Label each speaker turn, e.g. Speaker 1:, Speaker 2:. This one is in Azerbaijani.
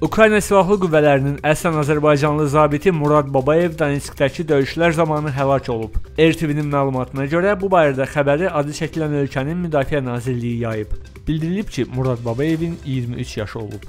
Speaker 1: Ukrayna Silahlı Qüvvələrinin əslən Azərbaycanlı zabiti Murad Babayev Donetskdəki döyüşlər zamanı həlak olub. RTV-nin məlumatına görə bu barədə xəbəri adı çəkilən ölkənin Müdafiə Nazirliyi yayıb. Bildirilib ki, Murad Babayevin 23 yaşı olub.